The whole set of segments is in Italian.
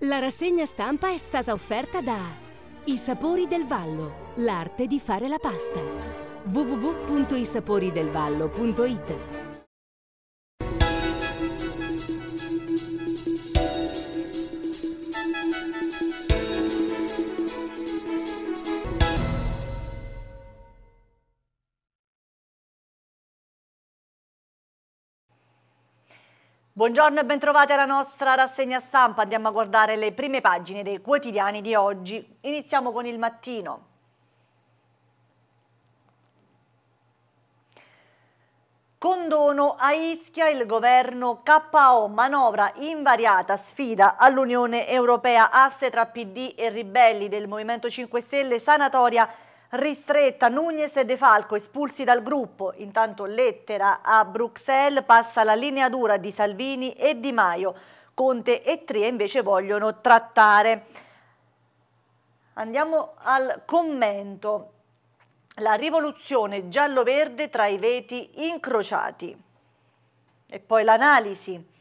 La rassegna stampa è stata offerta da I Sapori del Vallo, l'arte di fare la pasta. www.isaporidelvallo.it Buongiorno e bentrovati alla nostra rassegna stampa. Andiamo a guardare le prime pagine dei quotidiani di oggi. Iniziamo con il mattino. Condono a Ischia, il governo KO, manovra invariata, sfida all'Unione Europea, aste tra PD e ribelli del Movimento 5 Stelle, sanatoria ristretta, Nunez e De Falco espulsi dal gruppo, intanto lettera a Bruxelles passa la linea dura di Salvini e Di Maio, Conte e Tria invece vogliono trattare. Andiamo al commento, la rivoluzione giallo-verde tra i veti incrociati e poi l'analisi.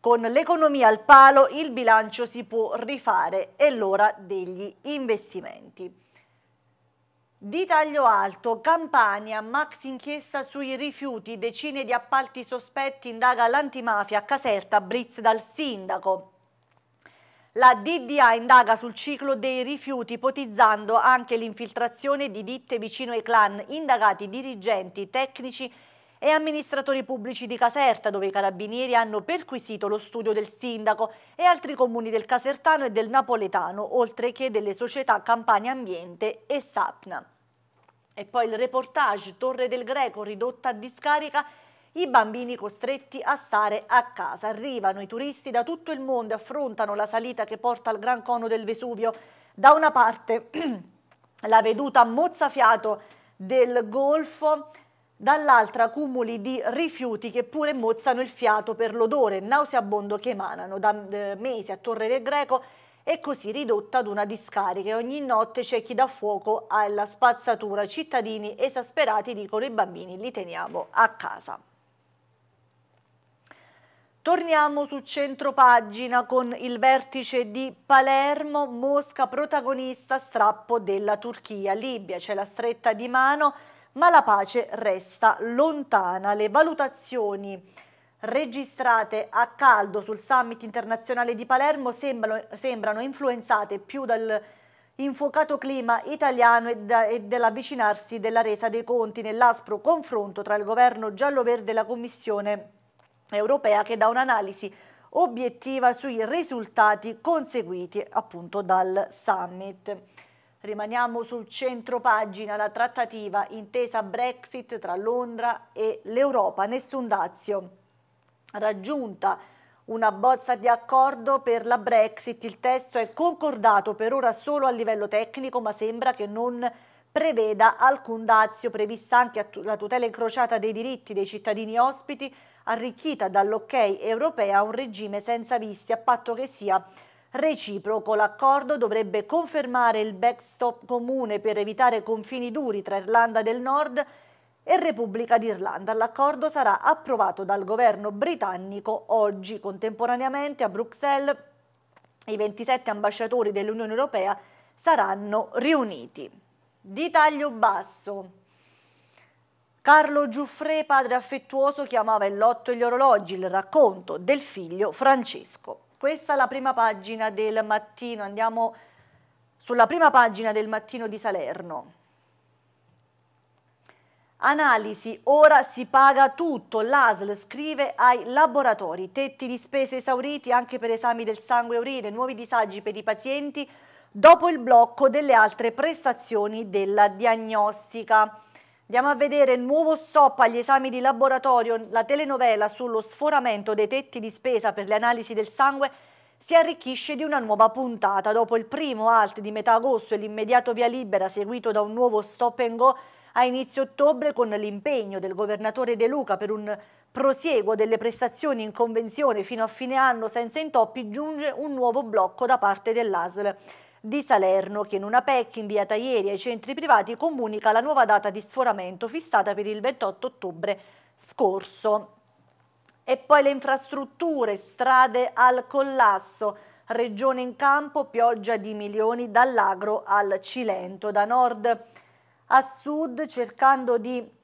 Con l'economia al palo il bilancio si può rifare, è l'ora degli investimenti. Di taglio alto, Campania, max inchiesta sui rifiuti, decine di appalti sospetti, indaga l'antimafia Caserta, blitz dal sindaco. La DDA indaga sul ciclo dei rifiuti, ipotizzando anche l'infiltrazione di ditte vicino ai clan, indagati dirigenti, tecnici e amministratori pubblici di Caserta, dove i carabinieri hanno perquisito lo studio del sindaco e altri comuni del Casertano e del Napoletano, oltre che delle società Campania Ambiente e Sapna. E poi il reportage Torre del Greco ridotta a discarica i bambini costretti a stare a casa. Arrivano i turisti da tutto il mondo e affrontano la salita che porta al Gran Cono del Vesuvio. Da una parte la veduta mozzafiato del Golfo dall'altra cumuli di rifiuti che pure mozzano il fiato per l'odore nauseabondo che emanano da eh, mesi a Torre del Greco e così ridotta ad una discarica e ogni notte c'è chi dà fuoco alla spazzatura. Cittadini esasperati dicono i bambini li teniamo a casa. Torniamo sul centro pagina con il vertice di Palermo, Mosca protagonista strappo della Turchia, Libia c'è la stretta di mano ma la pace resta lontana. Le valutazioni registrate a caldo sul summit internazionale di Palermo sembrano, sembrano influenzate più dal infuocato clima italiano e, da, e dell'avvicinarsi della resa dei conti nell'aspro confronto tra il governo giallo-verde e la Commissione europea che dà un'analisi obiettiva sui risultati conseguiti appunto dal summit. Rimaniamo sul centro pagina, la trattativa intesa Brexit tra Londra e l'Europa, nessun dazio. Raggiunta una bozza di accordo per la Brexit, il testo è concordato per ora solo a livello tecnico ma sembra che non preveda alcun dazio, prevista anche la tutela incrociata dei diritti dei cittadini ospiti, arricchita dall'ok europea a un regime senza visti a patto che sia reciproco. L'accordo dovrebbe confermare il backstop comune per evitare confini duri tra Irlanda del Nord e Repubblica d'Irlanda. L'accordo sarà approvato dal governo britannico oggi. Contemporaneamente a Bruxelles i 27 ambasciatori dell'Unione Europea saranno riuniti. Di taglio basso. Carlo Giuffre, padre affettuoso, chiamava il lotto e gli orologi, il racconto del figlio Francesco. Questa è la prima pagina del mattino, andiamo sulla prima pagina del mattino di Salerno. Analisi, ora si paga tutto, l'ASL scrive ai laboratori, tetti di spese esauriti anche per esami del sangue e urine, nuovi disagi per i pazienti dopo il blocco delle altre prestazioni della diagnostica. Andiamo a vedere il nuovo stop agli esami di laboratorio, la telenovela sullo sforamento dei tetti di spesa per le analisi del sangue si arricchisce di una nuova puntata. Dopo il primo alt di metà agosto e l'immediato via libera seguito da un nuovo stop and go a inizio ottobre con l'impegno del governatore De Luca per un prosieguo delle prestazioni in convenzione fino a fine anno senza intoppi giunge un nuovo blocco da parte dell'ASL di Salerno che in una PEC inviata ieri ai centri privati comunica la nuova data di sforamento fissata per il 28 ottobre scorso. E poi le infrastrutture, strade al collasso, regione in campo, pioggia di milioni dall'agro al Cilento, da nord a sud cercando di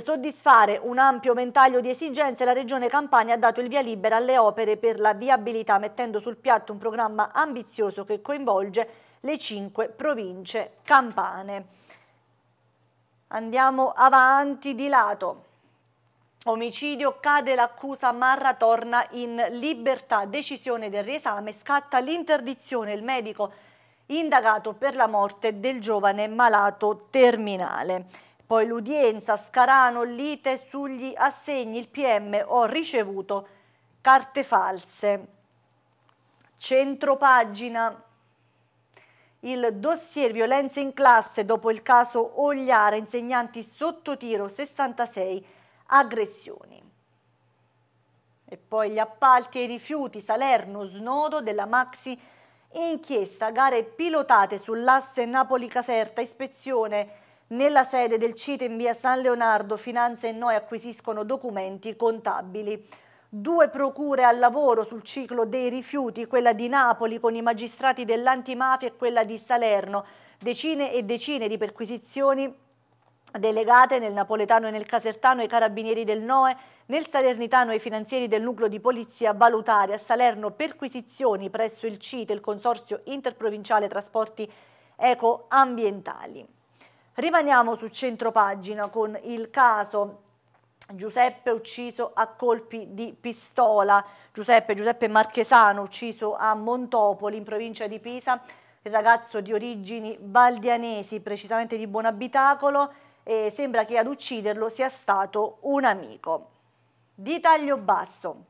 soddisfare un ampio ventaglio di esigenze, la Regione Campania ha dato il via libera alle opere per la viabilità, mettendo sul piatto un programma ambizioso che coinvolge le cinque province campane. Andiamo avanti di lato. Omicidio, cade l'accusa, Marra torna in libertà. Decisione del riesame, scatta l'interdizione. Il medico indagato per la morte del giovane malato terminale. Poi l'udienza, Scarano, lite sugli assegni, il PM, ho ricevuto carte false. Centropagina, il dossier violenze in classe dopo il caso Ogliara, insegnanti sotto tiro 66 aggressioni. E poi gli appalti e i rifiuti, Salerno, snodo della Maxi inchiesta, gare pilotate sull'asse Napoli-Caserta, ispezione nella sede del CITE in via San Leonardo, Finanze e Noi acquisiscono documenti contabili. Due procure al lavoro sul ciclo dei rifiuti, quella di Napoli con i magistrati dell'antimafia e quella di Salerno. Decine e decine di perquisizioni delegate nel napoletano e nel casertano ai carabinieri del NOE, nel salernitano ai finanzieri del nucleo di polizia valutare, a Salerno perquisizioni presso il CITE, il Consorzio Interprovinciale Trasporti Ecoambientali. Rimaniamo su centro pagina con il caso. Giuseppe ucciso a colpi di pistola, Giuseppe, Giuseppe Marchesano ucciso a Montopoli in provincia di Pisa, il ragazzo di origini valdianesi, precisamente di Buonabitacolo, e sembra che ad ucciderlo sia stato un amico. Di taglio basso,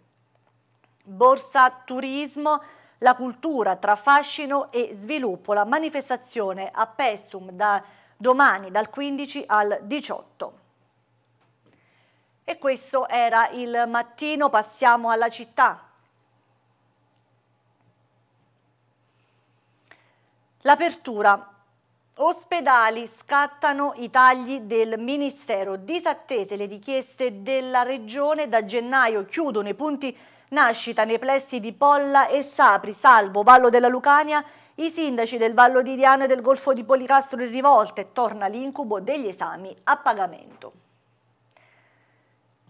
borsa turismo, la cultura tra fascino e sviluppo, la manifestazione a Pestum da domani dal 15 al 18. E questo era il mattino, passiamo alla città. L'apertura Ospedali scattano i tagli del Ministero. Disattese le richieste della Regione, da gennaio chiudono i punti nascita nei plessi di Polla e Sapri, Salvo, Vallo della Lucania, i sindaci del Vallo di Diano e del Golfo di Policastro in rivolta e torna l'incubo degli esami a pagamento.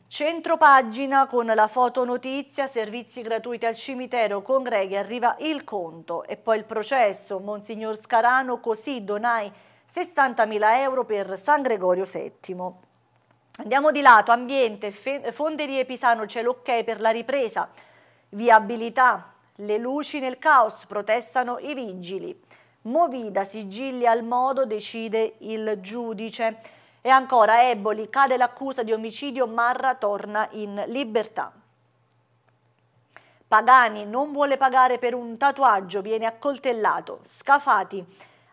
Centro pagina con la fotonotizia, servizi gratuiti al cimitero, congreghi, arriva il conto e poi il processo, Monsignor Scarano, così donai 60.000 euro per San Gregorio VII. Andiamo di lato, ambiente, Fonderie Pisano c'è l'ok per la ripresa, viabilità, le luci nel caos, protestano i vigili. Movida, sigilli al modo, decide il giudice. E ancora Eboli, cade l'accusa di omicidio, Marra torna in libertà. Pagani non vuole pagare per un tatuaggio, viene accoltellato. Scafati,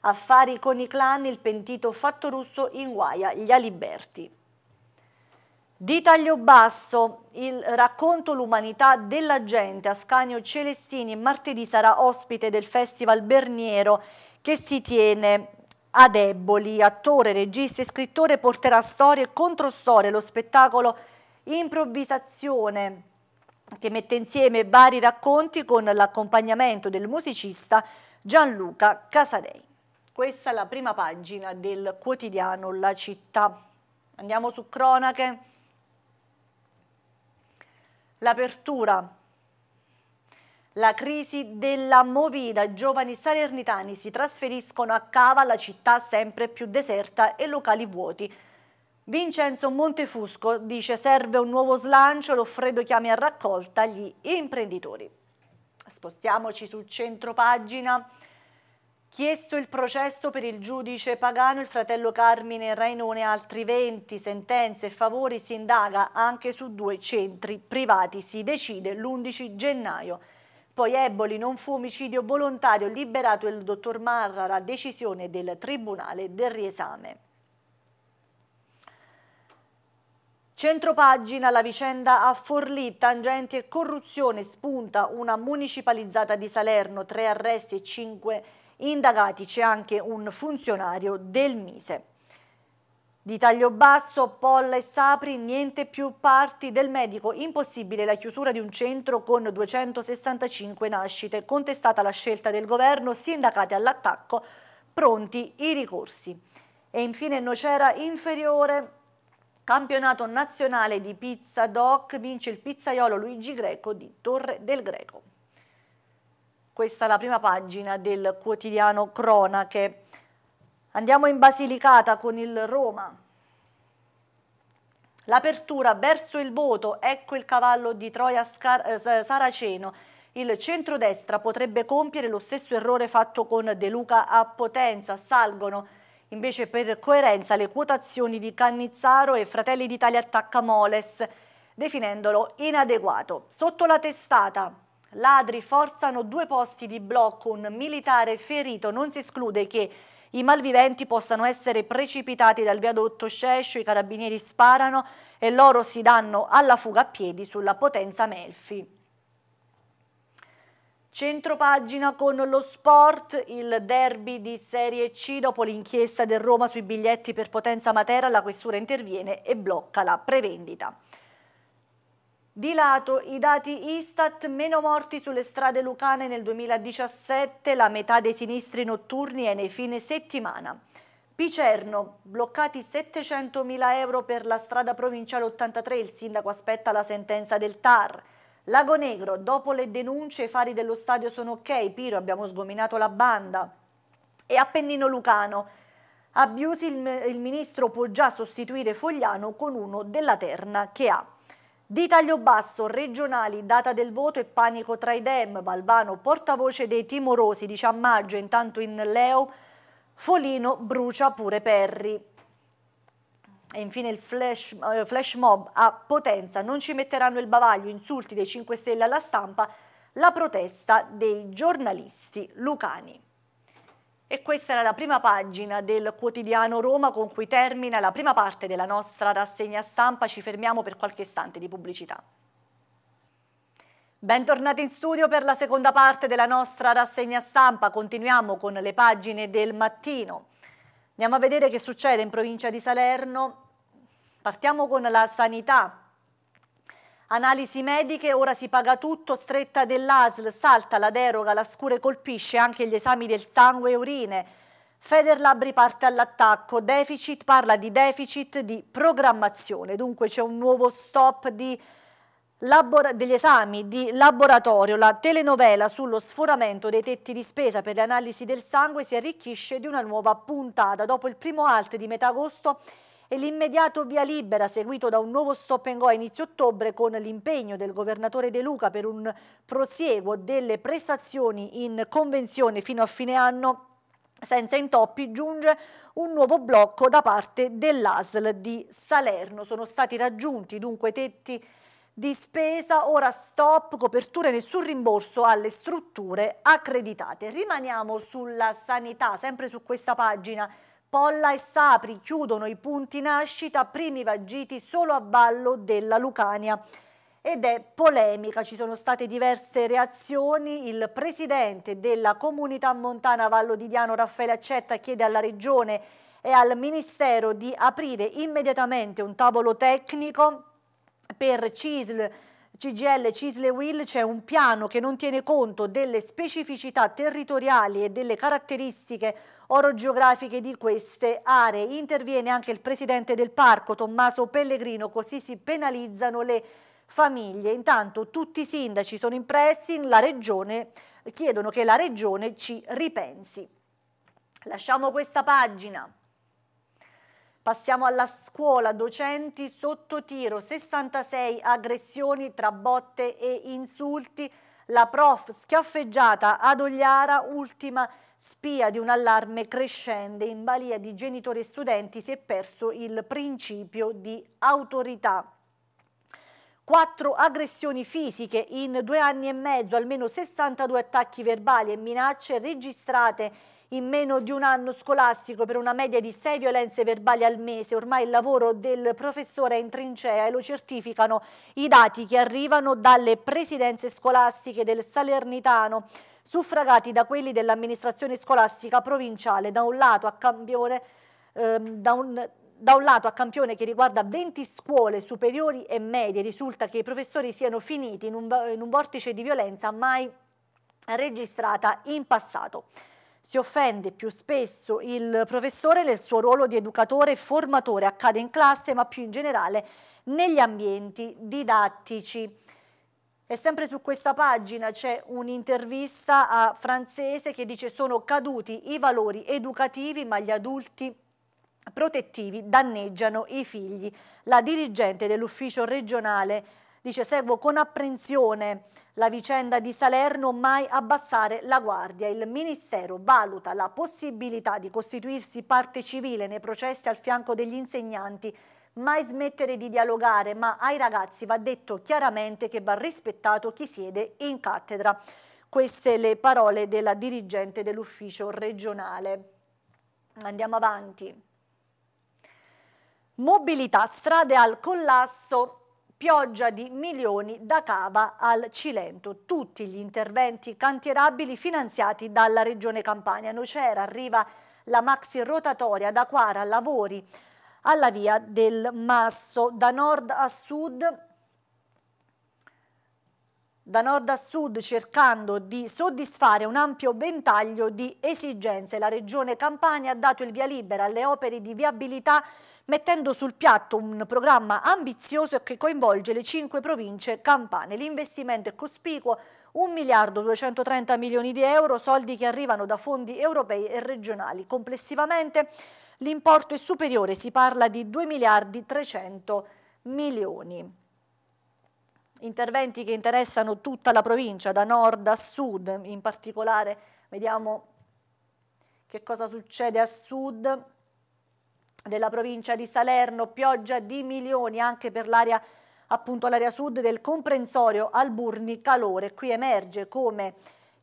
affari con i clan, il pentito fatto russo inguaia gli aliberti. Di taglio basso, il racconto L'umanità della gente, Ascanio Celestini martedì sarà ospite del Festival Berniero che si tiene a Deboli, attore, regista e scrittore, porterà storie e controstorie, lo spettacolo improvvisazione che mette insieme vari racconti con l'accompagnamento del musicista Gianluca Casadei. Questa è la prima pagina del quotidiano La Città. Andiamo su cronache. L'apertura la crisi della Movida, giovani salernitani si trasferiscono a Cava, la città sempre più deserta e locali vuoti. Vincenzo Montefusco dice serve un nuovo slancio, Loffredo chiami a raccolta gli imprenditori. Spostiamoci sul centro pagina. Chiesto il processo per il giudice Pagano, il fratello Carmine Rainone, altri 20 sentenze e favori si indaga anche su due centri privati. Si decide l'11 gennaio. Poi Eboli non fu omicidio volontario, liberato il dottor Marrara, decisione del Tribunale del riesame. Centropagina, la vicenda a Forlì, tangenti e corruzione, spunta una municipalizzata di Salerno, tre arresti e cinque indagati, c'è anche un funzionario del Mise. Di taglio basso, Polla e Sapri, niente più parti del medico. Impossibile la chiusura di un centro con 265 nascite. Contestata la scelta del governo, sindacati all'attacco, pronti i ricorsi. E infine Nocera inferiore, campionato nazionale di pizza doc, vince il pizzaiolo Luigi Greco di Torre del Greco. Questa è la prima pagina del quotidiano Cronache. Andiamo in Basilicata con il Roma. L'apertura verso il voto, ecco il cavallo di Troia Scar eh, Saraceno. Il centrodestra potrebbe compiere lo stesso errore fatto con De Luca a Potenza. Salgono invece per coerenza le quotazioni di Cannizzaro e Fratelli d'Italia attacca Moles, definendolo inadeguato. Sotto la testata, ladri forzano due posti di blocco, un militare ferito, non si esclude che i malviventi possano essere precipitati dal viadotto Scescio, i carabinieri sparano e loro si danno alla fuga a piedi sulla potenza Melfi. Centropagina con lo sport, il derby di Serie C dopo l'inchiesta del Roma sui biglietti per Potenza Matera, la questura interviene e blocca la prevendita. Di lato i dati Istat, meno morti sulle strade lucane nel 2017, la metà dei sinistri notturni è nei fine settimana. Picerno, bloccati 700.000 euro per la strada provinciale 83, il sindaco aspetta la sentenza del TAR. Lago Negro, dopo le denunce i fari dello stadio sono ok, Piro abbiamo sgominato la banda. E Appennino Lucano, Abbiusi il, il ministro può già sostituire Fogliano con uno della terna che ha. Di taglio basso, regionali, data del voto e panico tra i Dem, Balbano, portavoce dei timorosi di Ciammaggio, intanto in Leo, Folino brucia pure Perri. E infine il flash, eh, flash mob a Potenza, non ci metteranno il bavaglio, insulti dei 5 Stelle alla stampa, la protesta dei giornalisti lucani. E questa era la prima pagina del quotidiano Roma con cui termina la prima parte della nostra rassegna stampa. Ci fermiamo per qualche istante di pubblicità. Bentornati in studio per la seconda parte della nostra rassegna stampa. Continuiamo con le pagine del mattino. Andiamo a vedere che succede in provincia di Salerno. Partiamo con la sanità. Analisi mediche, ora si paga tutto, stretta dell'ASL, salta la deroga, la scure colpisce anche gli esami del sangue e urine. Federlab riparte all'attacco, deficit parla di deficit di programmazione, dunque c'è un nuovo stop di degli esami di laboratorio, la telenovela sullo sforamento dei tetti di spesa per le analisi del sangue si arricchisce di una nuova puntata. Dopo il primo alt di metà agosto e l'immediato via libera seguito da un nuovo stop and go a inizio ottobre con l'impegno del governatore De Luca per un prosieguo delle prestazioni in convenzione fino a fine anno senza intoppi giunge un nuovo blocco da parte dell'ASL di Salerno. Sono stati raggiunti dunque tetti di spesa, ora stop, coperture nessun rimborso alle strutture accreditate. Rimaniamo sulla sanità, sempre su questa pagina Polla e Sapri chiudono i punti nascita, primi vagiti solo a ballo della Lucania. Ed è polemica, ci sono state diverse reazioni. Il presidente della comunità montana Vallo di Diano, Raffaele Accetta, chiede alla regione e al Ministero di aprire immediatamente un tavolo tecnico per CISL CGL Cisle Will c'è un piano che non tiene conto delle specificità territoriali e delle caratteristiche orogeografiche di queste aree. Interviene anche il presidente del parco Tommaso Pellegrino, così si penalizzano le famiglie. Intanto tutti i sindaci sono impressi, la regione, chiedono che la regione ci ripensi. Lasciamo questa pagina. Passiamo alla scuola, docenti sotto tiro, 66 aggressioni tra botte e insulti, la prof schiaffeggiata ad Ogliara, ultima spia di un allarme crescente, in balia di genitori e studenti si è perso il principio di autorità. Quattro aggressioni fisiche in due anni e mezzo, almeno 62 attacchi verbali e minacce registrate in meno di un anno scolastico per una media di sei violenze verbali al mese. Ormai il lavoro del professore è in trincea e lo certificano i dati che arrivano dalle presidenze scolastiche del Salernitano suffragati da quelli dell'amministrazione scolastica provinciale, da un lato a campione, ehm, da un, da un lato a campione che riguarda 20 scuole superiori e medie risulta che i professori siano finiti in un, in un vortice di violenza mai registrata in passato. Si offende più spesso il professore nel suo ruolo di educatore e formatore, accade in classe ma più in generale negli ambienti didattici. E sempre su questa pagina c'è un'intervista a Francese che dice sono caduti i valori educativi ma gli adulti protettivi danneggiano i figli. La dirigente dell'ufficio regionale dice seguo con apprensione la vicenda di Salerno, mai abbassare la guardia. Il Ministero valuta la possibilità di costituirsi parte civile nei processi al fianco degli insegnanti mai smettere di dialogare, ma ai ragazzi va detto chiaramente che va rispettato chi siede in cattedra. Queste le parole della dirigente dell'ufficio regionale. Andiamo avanti. Mobilità, strade al collasso, pioggia di milioni da Cava al Cilento. Tutti gli interventi cantierabili finanziati dalla Regione Campania. Nocera arriva la maxi rotatoria da Quara, lavori alla via del Masso, da nord a sud da nord a sud cercando di soddisfare un ampio ventaglio di esigenze. La Regione Campania ha dato il via libera alle opere di viabilità mettendo sul piatto un programma ambizioso che coinvolge le cinque province campane. L'investimento è cospicuo, 1 miliardo 230 milioni di euro, soldi che arrivano da fondi europei e regionali. Complessivamente l'importo è superiore, si parla di 2 miliardi 300 milioni. Interventi che interessano tutta la provincia, da nord a sud, in particolare vediamo che cosa succede a sud della provincia di Salerno, pioggia di milioni anche per l'area appunto l'area sud del comprensorio Alburni Calore. Qui emerge come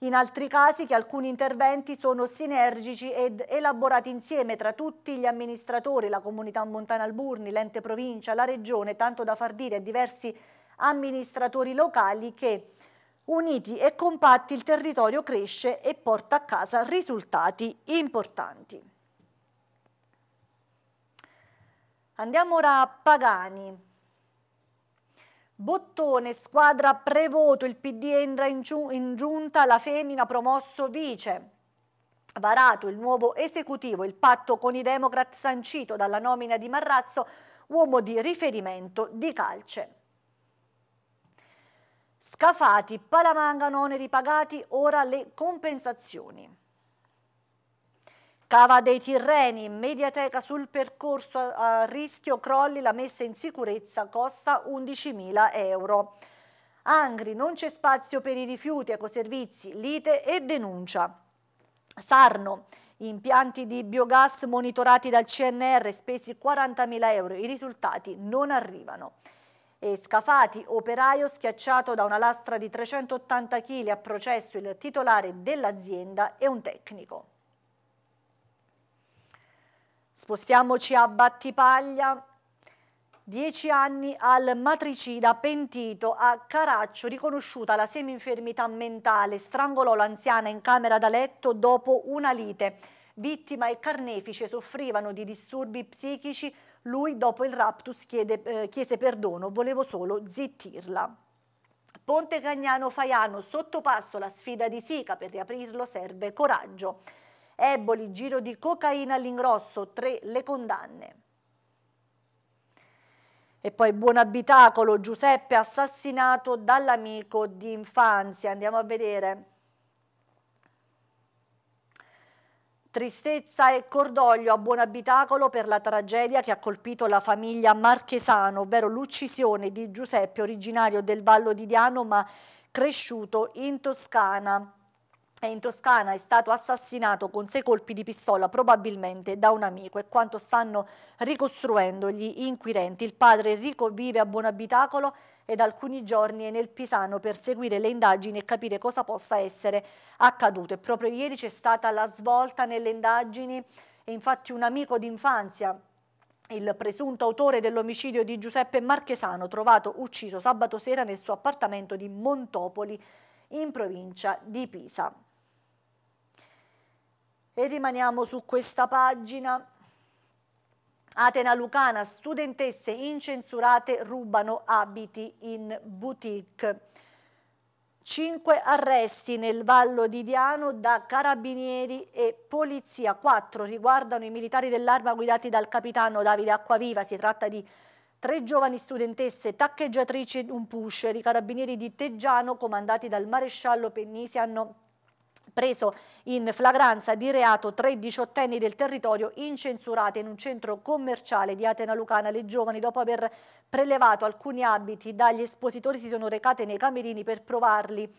in altri casi che alcuni interventi sono sinergici ed elaborati insieme tra tutti gli amministratori, la comunità montana Alburni, l'ente provincia, la regione, tanto da far dire a diversi amministratori locali che uniti e compatti il territorio cresce e porta a casa risultati importanti. Andiamo ora a Pagani. Bottone, squadra prevoto, il PD entra in, in giunta, la femmina promosso vice. Varato il nuovo esecutivo, il patto con i Democrat sancito dalla nomina di Marrazzo, uomo di riferimento di Calce. Scafati, Palamangano, oneri pagati, ora le compensazioni. Cava dei Tirreni, Mediateca sul percorso a rischio crolli, la messa in sicurezza costa 11.000 euro. Angri, non c'è spazio per i rifiuti, ecoservizi, lite e denuncia. Sarno, impianti di biogas monitorati dal CNR, spesi 40.000 euro, i risultati non arrivano. E Scafati, operaio schiacciato da una lastra di 380 kg a processo il titolare dell'azienda e un tecnico. Spostiamoci a Battipaglia. Dieci anni al matricida pentito a Caraccio, riconosciuta la semi-infermità mentale, strangolò l'anziana in camera da letto dopo una lite. Vittima e carnefice soffrivano di disturbi psichici, lui dopo il raptus chiede, eh, chiese perdono, volevo solo zittirla. Ponte Cagnano Faiano, sottopasso la sfida di Sica, per riaprirlo serve coraggio. Eboli, giro di cocaina all'ingrosso, tre le condanne. E poi buon abitacolo, Giuseppe assassinato dall'amico di infanzia. Andiamo a vedere. Tristezza e cordoglio a buon abitacolo per la tragedia che ha colpito la famiglia Marchesano, ovvero l'uccisione di Giuseppe, originario del Vallo di Diano ma cresciuto in Toscana in Toscana è stato assassinato con sei colpi di pistola probabilmente da un amico e quanto stanno ricostruendo gli inquirenti. Il padre Enrico vive a Buonabitacolo e da alcuni giorni è nel Pisano per seguire le indagini e capire cosa possa essere accaduto. E proprio ieri c'è stata la svolta nelle indagini e infatti un amico d'infanzia il presunto autore dell'omicidio di Giuseppe Marchesano, trovato ucciso sabato sera nel suo appartamento di Montopoli in provincia di Pisa. E rimaniamo su questa pagina. Atena Lucana, studentesse incensurate rubano abiti in boutique. Cinque arresti nel Vallo di Diano da carabinieri e polizia. Quattro riguardano i militari dell'arma guidati dal capitano Davide Acquaviva. Si tratta di tre giovani studentesse taccheggiatrici e un pusher. I carabinieri di Teggiano, comandati dal maresciallo Pennisi, hanno preso in flagranza di reato tre diciottenni del territorio incensurate in un centro commerciale di Atena Lucana. Le giovani, dopo aver prelevato alcuni abiti dagli espositori, si sono recate nei camerini per provarli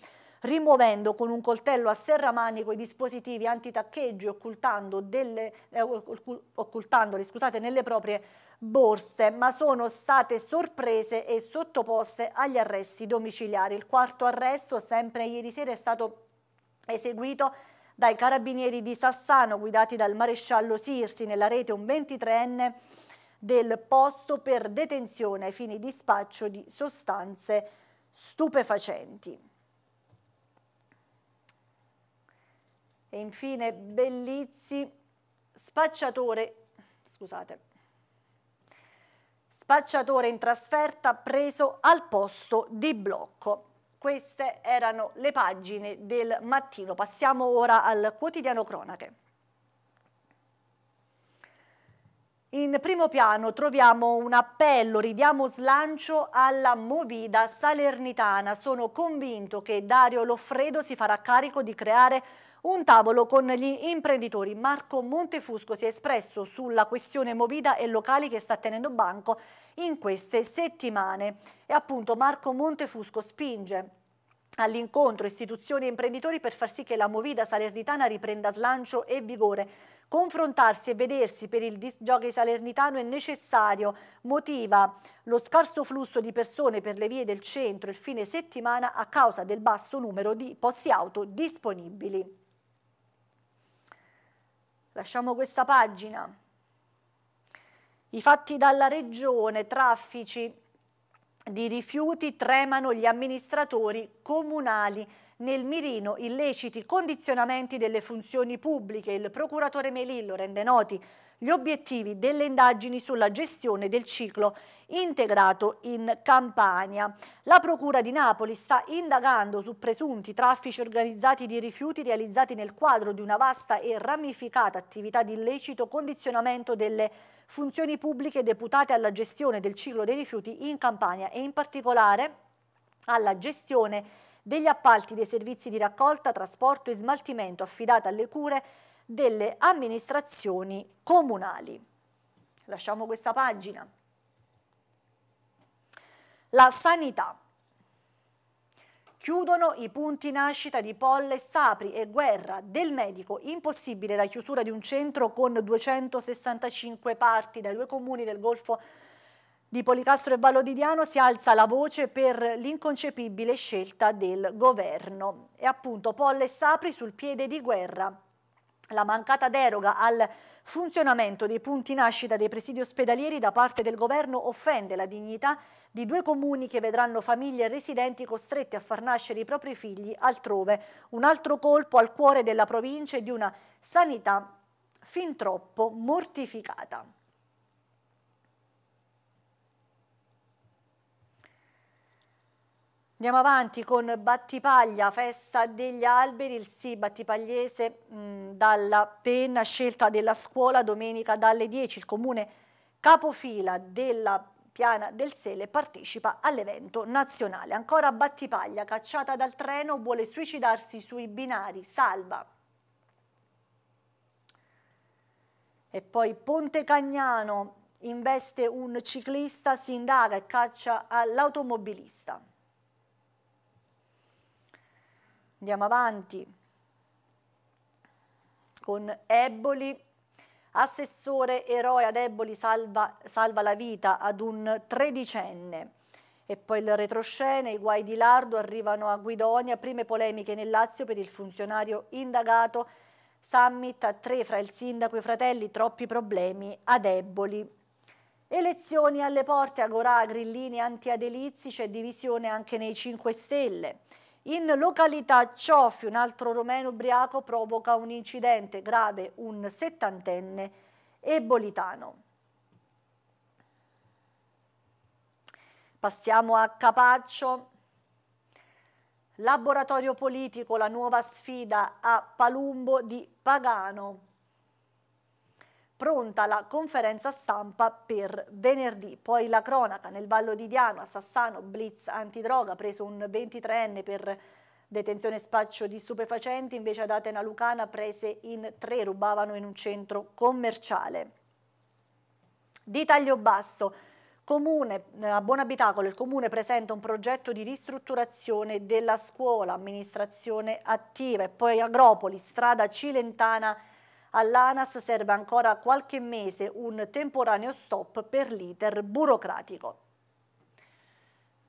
rimuovendo con un coltello a serramanico i dispositivi antitaccheggi occultando delle, eh, occultandoli scusate, nelle proprie borse, ma sono state sorprese e sottoposte agli arresti domiciliari. Il quarto arresto, sempre ieri sera, è stato eseguito dai carabinieri di Sassano guidati dal maresciallo Sirsi nella rete un 23enne del posto per detenzione ai fini di spaccio di sostanze stupefacenti. E infine Bellizzi, spacciatore, scusate, spacciatore in trasferta preso al posto di blocco. Queste erano le pagine del mattino. Passiamo ora al quotidiano cronache. In primo piano troviamo un appello, ridiamo slancio alla Movida Salernitana. Sono convinto che Dario Loffredo si farà carico di creare un tavolo con gli imprenditori. Marco Montefusco si è espresso sulla questione Movida e locali che sta tenendo banco in queste settimane. E appunto Marco Montefusco spinge all'incontro istituzioni e imprenditori per far sì che la Movida Salernitana riprenda slancio e vigore. Confrontarsi e vedersi per il disgiochi salernitano è necessario, motiva lo scarso flusso di persone per le vie del centro il fine settimana a causa del basso numero di posti auto disponibili. Lasciamo questa pagina. I fatti dalla regione, traffici di rifiuti, tremano gli amministratori comunali. Nel mirino illeciti condizionamenti delle funzioni pubbliche. Il procuratore Melillo rende noti gli obiettivi delle indagini sulla gestione del ciclo integrato in Campania. La Procura di Napoli sta indagando su presunti traffici organizzati di rifiuti realizzati nel quadro di una vasta e ramificata attività di illecito condizionamento delle funzioni pubbliche deputate alla gestione del ciclo dei rifiuti in Campania e in particolare alla gestione degli appalti dei servizi di raccolta, trasporto e smaltimento affidata alle cure delle amministrazioni comunali. Lasciamo questa pagina. La sanità. Chiudono i punti nascita di Polle, Sapri e Guerra del medico. Impossibile la chiusura di un centro con 265 parti dai due comuni del Golfo di Policastro e Vallo di Diano si alza la voce per l'inconcepibile scelta del governo. E appunto Polle e Sapri sul piede di guerra la mancata deroga al funzionamento dei punti nascita dei presidi ospedalieri da parte del governo offende la dignità di due comuni che vedranno famiglie e residenti costretti a far nascere i propri figli altrove. Un altro colpo al cuore della provincia e di una sanità fin troppo mortificata. Andiamo avanti con Battipaglia, festa degli alberi, il sì battipagliese mh, dalla penna scelta della scuola domenica dalle 10. Il comune capofila della Piana del Sele partecipa all'evento nazionale. Ancora Battipaglia, cacciata dal treno, vuole suicidarsi sui binari, salva. E poi Ponte Cagnano investe un ciclista, si indaga e caccia all'automobilista. Andiamo avanti con Eboli. Assessore eroe ad Eboli salva, salva la vita ad un tredicenne. E poi il retroscena, i guai di Lardo arrivano a Guidonia, prime polemiche nel Lazio per il funzionario indagato, summit a tre fra il sindaco e i fratelli, troppi problemi ad Eboli. Elezioni alle porte, Agorà, Grillini, anti-Adelizzi, c'è divisione anche nei 5 Stelle. In località Ciofi un altro romeno ubriaco provoca un incidente grave, un settantenne ebolitano. Passiamo a Capaccio. Laboratorio politico, la nuova sfida a Palumbo di Pagano. Pronta la conferenza stampa per venerdì. Poi la cronaca nel Vallo di Diano, a Sassano, blitz antidroga, preso un 23enne per detenzione e spaccio di stupefacenti, invece ad Atena Lucana prese in tre, rubavano in un centro commerciale. Di taglio basso, Comune, eh, a Buonabitacolo il Comune presenta un progetto di ristrutturazione della scuola, amministrazione attiva e poi Agropoli, strada Cilentana all'ANAS serve ancora qualche mese un temporaneo stop per l'iter burocratico.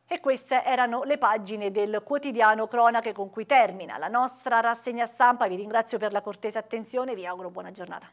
E queste erano le pagine del quotidiano Cronache con cui termina la nostra rassegna stampa. Vi ringrazio per la cortese attenzione e vi auguro buona giornata.